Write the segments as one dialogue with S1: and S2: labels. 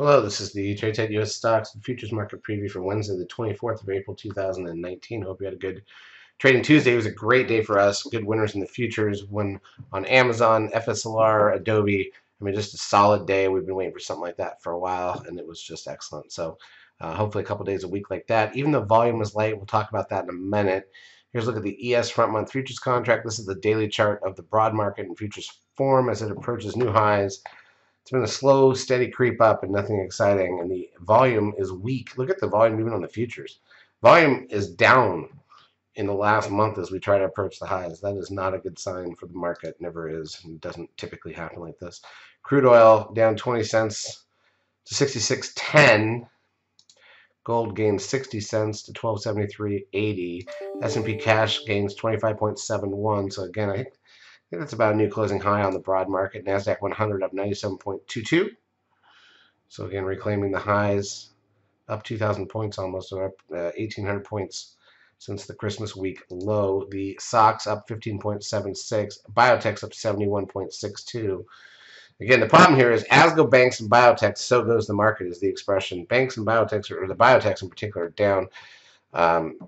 S1: Hello, this is the Trade Tradesight U.S. Stocks and Futures Market Preview for Wednesday, the 24th of April, 2019. Hope you had a good trading Tuesday. It was a great day for us. Good winners in the futures. One on Amazon, FSLR, Adobe. I mean, just a solid day. We've been waiting for something like that for a while, and it was just excellent. So, uh, hopefully, a couple days a week like that. Even though volume was light, we'll talk about that in a minute. Here's a look at the ES front month futures contract. This is the daily chart of the broad market and futures form as it approaches new highs. It's been a slow, steady creep up and nothing exciting. And the volume is weak. Look at the volume even on the futures. Volume is down in the last month as we try to approach the highs. That is not a good sign for the market. Never is. It doesn't typically happen like this. Crude oil down 20 cents to 66.10. Gold gains 60 cents to 1273.80. S&P cash gains 25.71. So again, I think that's about a new closing high on the broad market. NASDAQ 100 up 97.22. So again, reclaiming the highs up 2,000 points almost, or up uh, 1,800 points since the Christmas week low. The SOX up 15.76. Biotech's up 71.62. Again, the problem here is as go banks and biotechs, so goes the market is the expression. Banks and biotechs, or the biotechs in particular, down. Um,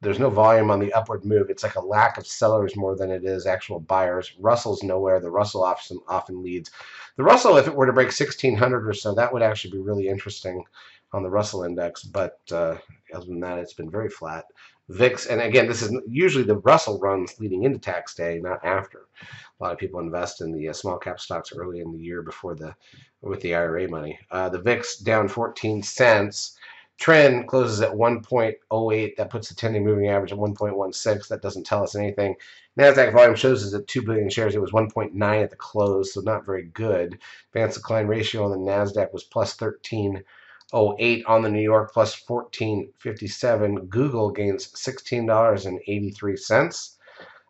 S1: there's no volume on the upward move. It's like a lack of sellers more than it is actual buyers. Russell's nowhere. The Russell often often leads. The Russell, if it were to break 1600 or so, that would actually be really interesting on the Russell index. But uh, other than that, it's been very flat. VIX, and again, this is usually the Russell runs leading into tax day, not after. A lot of people invest in the uh, small cap stocks early in the year before the with the IRA money. Uh, the VIX down 14 cents. TRIN closes at 1.08. That puts the 10-day moving average at 1.16. That doesn't tell us anything. NASDAQ volume shows us at 2 billion shares. It was 1.9 at the close, so not very good. Advance decline ratio on the NASDAQ was plus 13.08. On the New York, plus 14.57. Google gains $16.83.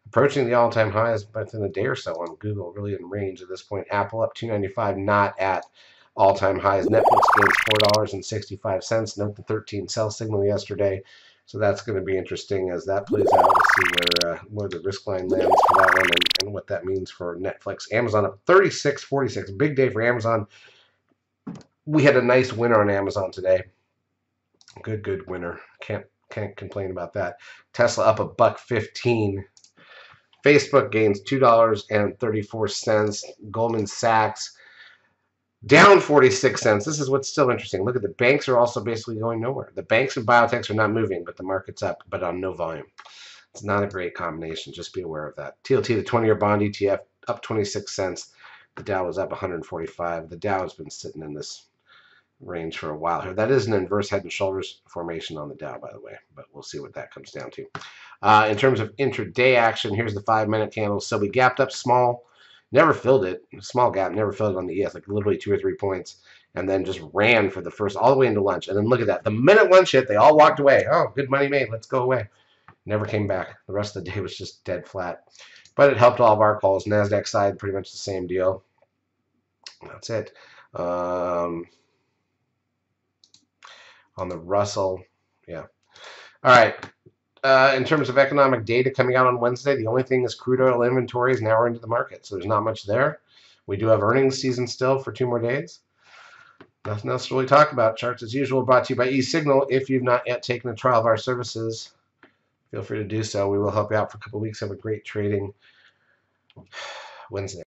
S1: Approaching the all-time highs but within a day or so on Google, really in range at this point. Apple up 295, not at all-time highs. Netflix gains four dollars and sixty-five cents. Note the 13 sell signal yesterday, so that's going to be interesting as that plays out. We'll see where uh, where the risk line lands for that one and, and what that means for Netflix. Amazon up 36.46. Big day for Amazon. We had a nice winner on Amazon today. Good, good winner. Can't can't complain about that. Tesla up a buck 15. Facebook gains two dollars and thirty-four cents. Goldman Sachs down 46 cents. This is what's still interesting. Look at the banks are also basically going nowhere. The banks and biotechs are not moving, but the market's up, but on no volume. It's not a great combination. Just be aware of that. TLT, the 20-year bond ETF, up 26 cents. The Dow was up 145. The Dow has been sitting in this range for a while here. That is an inverse head and shoulders formation on the Dow, by the way, but we'll see what that comes down to. Uh, in terms of intraday action, here's the five-minute candle. So we gapped up small Never filled it. Small gap. Never filled it on the ES. Like literally two or three points. And then just ran for the first all the way into lunch. And then look at that. The minute lunch hit, they all walked away. Oh, good money made. Let's go away. Never came back. The rest of the day was just dead flat. But it helped all of our calls. NASDAQ side, pretty much the same deal. That's it. Um, on the Russell, yeah. All right uh, in terms of economic data coming out on Wednesday, the only thing is crude oil inventories now are into the market. So there's not much there. We do have earnings season still for two more days. Nothing else to really talk about. Charts as usual brought to you by eSignal. If you've not yet taken a trial of our services, feel free to do so. We will help you out for a couple weeks. Have a great trading Wednesday.